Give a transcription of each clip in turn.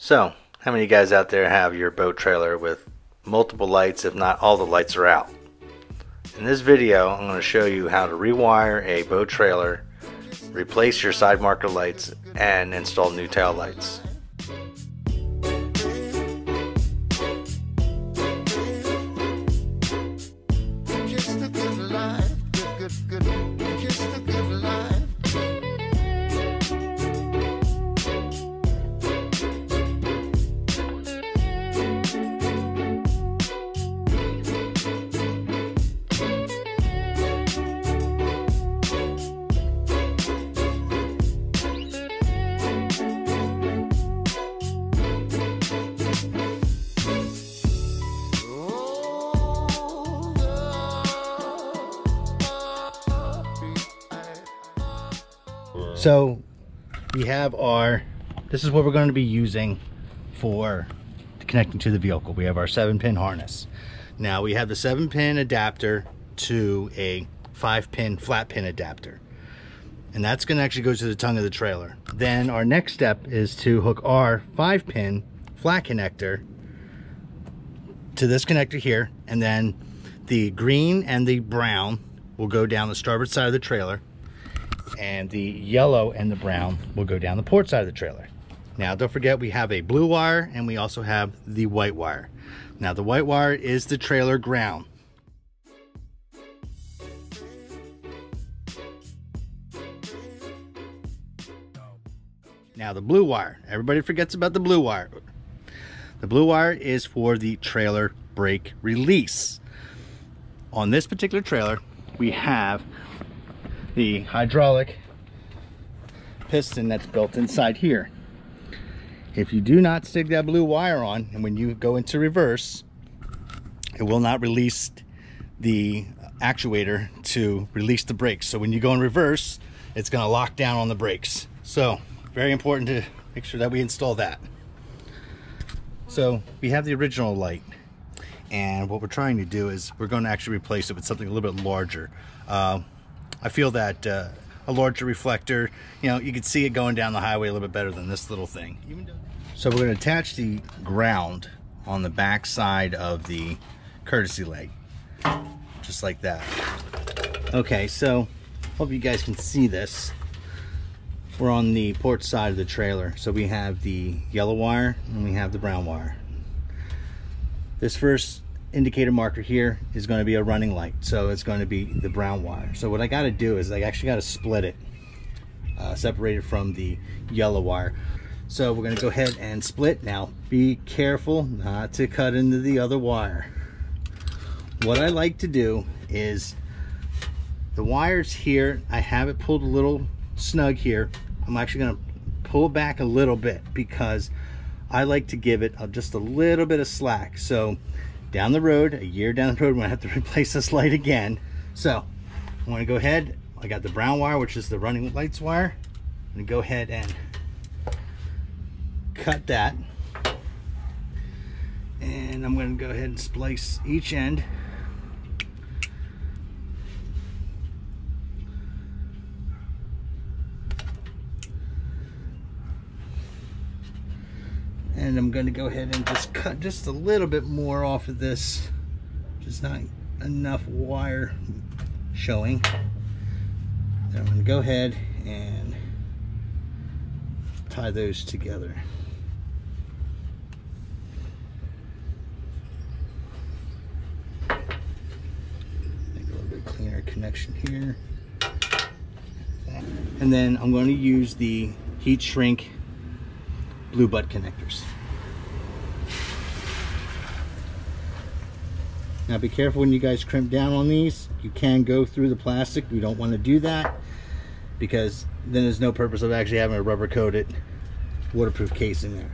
So, how many of you guys out there have your boat trailer with multiple lights, if not all the lights are out? In this video, I'm going to show you how to rewire a boat trailer, replace your side marker lights, and install new tail lights. So we have our, this is what we're going to be using for connecting to the vehicle. We have our seven pin harness. Now we have the seven pin adapter to a five pin flat pin adapter. And that's going to actually go to the tongue of the trailer. Then our next step is to hook our five pin flat connector to this connector here. And then the green and the brown will go down the starboard side of the trailer and the yellow and the brown will go down the port side of the trailer. Now don't forget we have a blue wire and we also have the white wire. Now the white wire is the trailer ground. Now the blue wire, everybody forgets about the blue wire. The blue wire is for the trailer brake release. On this particular trailer, we have the hydraulic piston that's built inside here. If you do not stick that blue wire on and when you go into reverse, it will not release the actuator to release the brakes. So when you go in reverse, it's gonna lock down on the brakes. So very important to make sure that we install that. So we have the original light and what we're trying to do is we're going to actually replace it with something a little bit larger. Uh, I feel that uh, a larger reflector, you know, you can see it going down the highway a little bit better than this little thing. So we're going to attach the ground on the back side of the courtesy light, just like that. Okay, so hope you guys can see this. We're on the port side of the trailer. So we have the yellow wire and we have the brown wire. This first indicator marker here is going to be a running light so it's going to be the brown wire. So what I got to do is I actually got to split it uh, separate it from the yellow wire. So we're going to go ahead and split. Now be careful not to cut into the other wire. What I like to do is the wires here I have it pulled a little snug here. I'm actually going to pull back a little bit because I like to give it just a little bit of slack. So down the road, a year down the road, when I have to replace this light again. So I'm gonna go ahead, I got the brown wire, which is the running lights wire. I'm gonna go ahead and cut that. And I'm gonna go ahead and splice each end. And I'm going to go ahead and just cut just a little bit more off of this. Just not enough wire showing. Then I'm going to go ahead and tie those together. Make a little bit cleaner connection here. And then I'm going to use the heat shrink blue butt connectors. Now be careful when you guys crimp down on these. You can go through the plastic. We don't want to do that because then there's no purpose of actually having a rubber coated waterproof case in there.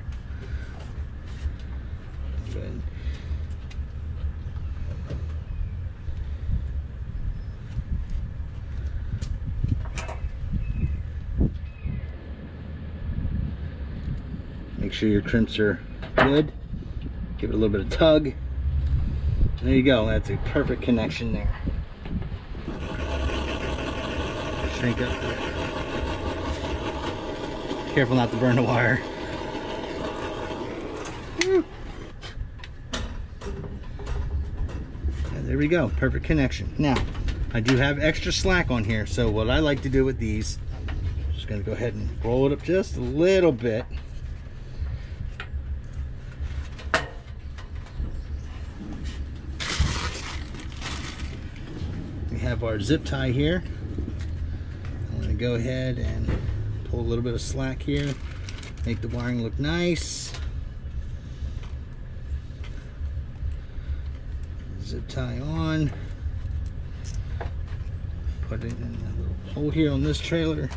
Make sure your crimps are good. Give it a little bit of tug. There you go. That's a perfect connection there. Shrink up. Careful not to burn the wire. there we go perfect connection now I do have extra slack on here so what I like to do with these I'm just gonna go ahead and roll it up just a little bit our zip tie here. I'm gonna go ahead and pull a little bit of slack here, make the wiring look nice. Zip tie on put it in a little hole here on this trailer.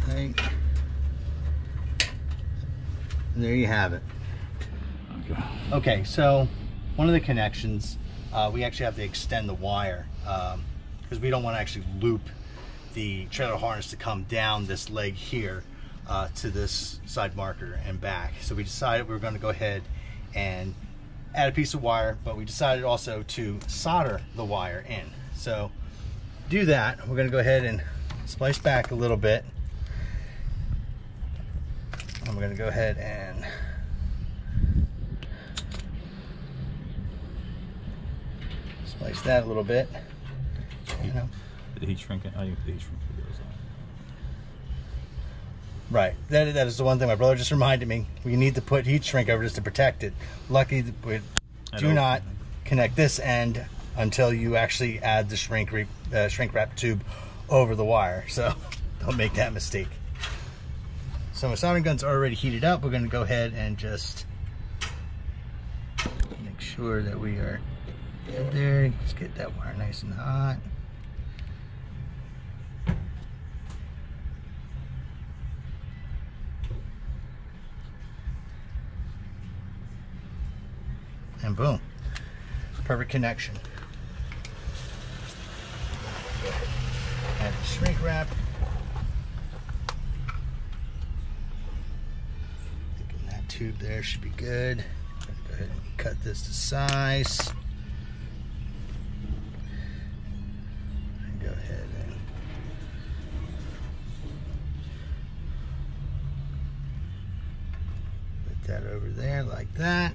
Tight. And there you have it. Okay, so one of the connections, uh, we actually have to extend the wire because um, we don't want to actually loop the trailer harness to come down this leg here uh, to this side marker and back. So we decided we were going to go ahead and add a piece of wire, but we decided also to solder the wire in. So do that, we're going to go ahead and splice back a little bit. Going to go ahead and splice that a little bit. You know. The heat shrink, I think the heat shrink goes on. Right. That, that is the one thing my brother just reminded me. We need to put heat shrink over just to protect it. Lucky we do not connect this end until you actually add the shrink, uh, shrink wrap tube over the wire. So don't make that mistake. So my soldering gun's already heated up. We're gonna go ahead and just make sure that we are there. Let's get that wire nice and hot. and boom, perfect connection. The shrink wrap. Tube there should be good. Go ahead and cut this to size. Go ahead and put that over there like that.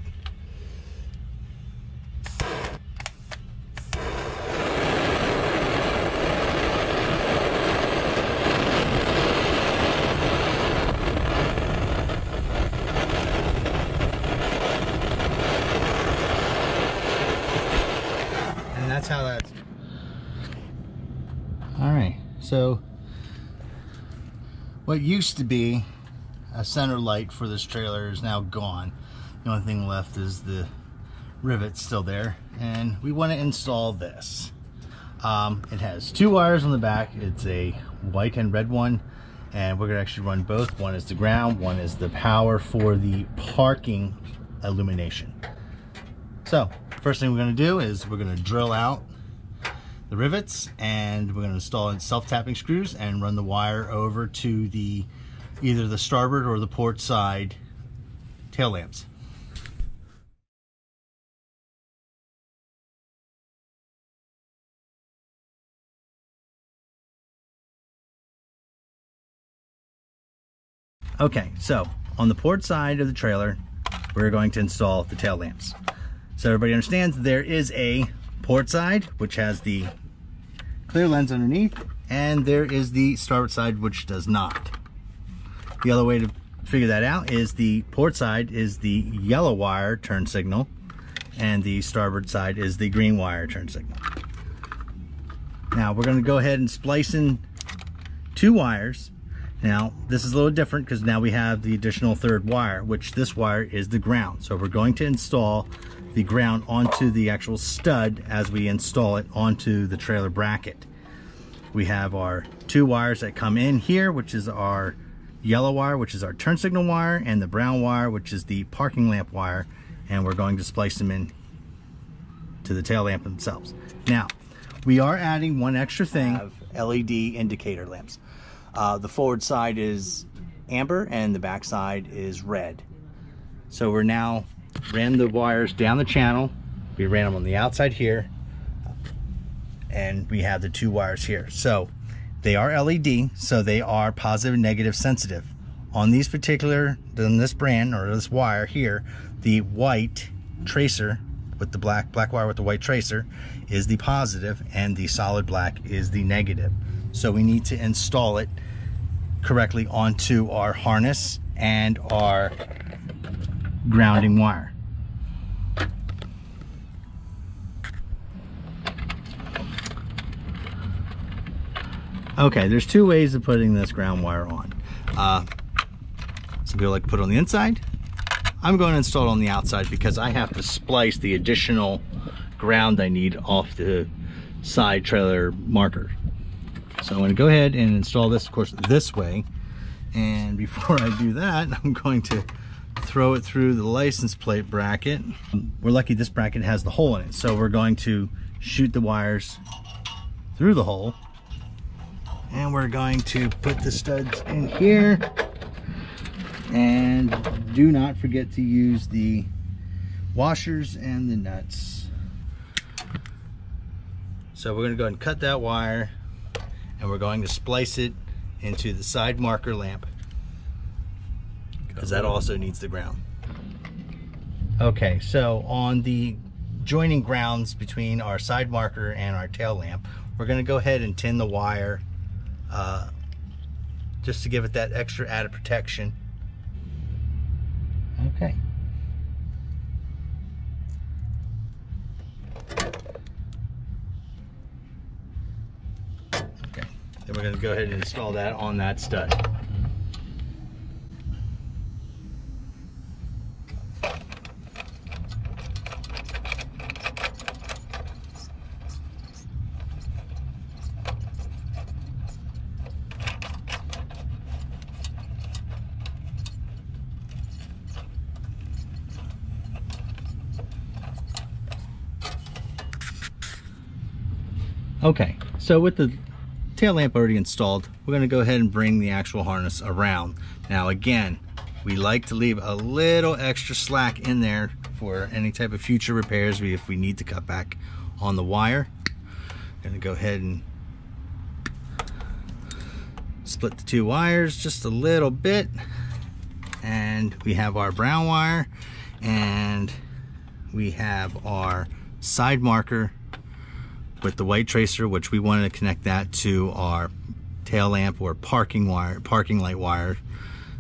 that's how that's all right so what used to be a center light for this trailer is now gone. The only thing left is the rivet still there and we want to install this. Um, it has two wires on the back it's a white and red one and we're gonna actually run both. One is the ground one is the power for the parking illumination. So First thing we're gonna do is we're gonna drill out the rivets and we're gonna install in self-tapping screws and run the wire over to the either the starboard or the port side tail lamps. Okay, so on the port side of the trailer, we're going to install the tail lamps. So everybody understands there is a port side, which has the clear lens underneath, and there is the starboard side, which does not. The other way to figure that out is the port side is the yellow wire turn signal, and the starboard side is the green wire turn signal. Now we're gonna go ahead and splice in two wires. Now this is a little different because now we have the additional third wire, which this wire is the ground. So we're going to install the ground onto the actual stud as we install it onto the trailer bracket. We have our two wires that come in here, which is our yellow wire, which is our turn signal wire, and the brown wire, which is the parking lamp wire, and we're going to splice them in to the tail lamp themselves. Now, we are adding one extra thing. LED indicator lamps. Uh, the forward side is amber and the back side is red. So we're now ran the wires down the channel. We ran them on the outside here. And we have the two wires here. So they are LED, so they are positive and negative sensitive. On these particular, in this brand or this wire here, the white tracer with the black black wire with the white tracer is the positive and the solid black is the negative. So we need to install it correctly onto our harness and our grounding wire. Okay, there's two ways of putting this ground wire on. Uh, some people like to put it on the inside. I'm going to install it on the outside because I have to splice the additional ground I need off the side trailer marker. So I'm going to go ahead and install this, of course, this way. And before I do that, I'm going to throw it through the license plate bracket. We're lucky this bracket has the hole in it. So we're going to shoot the wires through the hole. And we're going to put the studs in here. And do not forget to use the washers and the nuts. So we're going to go ahead and cut that wire and we're going to splice it into the side marker lamp because that also needs the ground. Okay, so on the joining grounds between our side marker and our tail lamp, we're to go ahead and tin the wire uh, just to give it that extra added protection. Okay. Then we're to go ahead and install that on that stud. Okay, so with the tail lamp already installed, we're gonna go ahead and bring the actual harness around. Now again, we like to leave a little extra slack in there for any type of future repairs if we need to cut back on the wire. Gonna go ahead and split the two wires just a little bit and we have our brown wire and we have our side marker with the white tracer, which we wanted to connect that to our tail lamp or parking wire, parking light wire.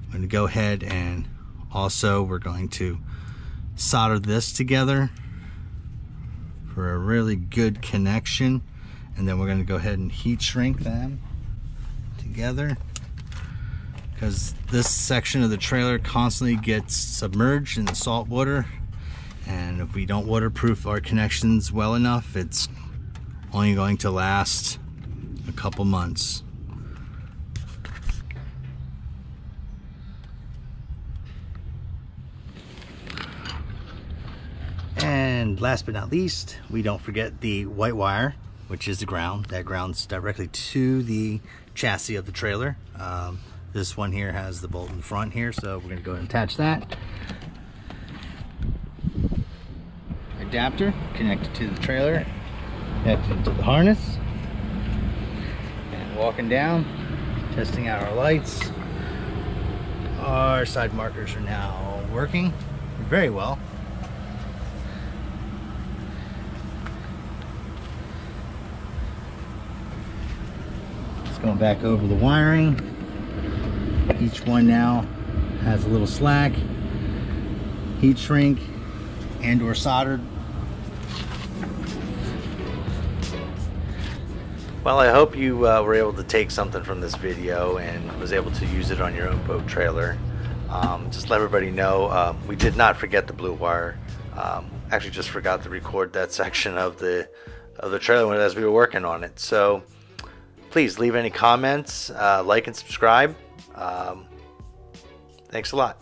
I'm going to go ahead and also we're going to solder this together for a really good connection. And then we're going to go ahead and heat shrink them together because this section of the trailer constantly gets submerged in salt water and if we don't waterproof our connections well enough it's only going to last a couple months. And last but not least, we don't forget the white wire, which is the ground. That grounds directly to the chassis of the trailer. Um, this one here has the bolt in front here, so we're gonna go ahead and attach that. Adapter connected to the trailer connected to the harness. And walking down testing out our lights. Our side markers are now working very well. Just going back over the wiring. Each one now has a little slack heat shrink and or soldered Well, I hope you uh, were able to take something from this video and was able to use it on your own boat trailer. Um, just let everybody know, um, we did not forget the blue wire. Um, actually just forgot to record that section of the of the trailer as we were working on it. So please leave any comments, uh, like and subscribe. Um, thanks a lot.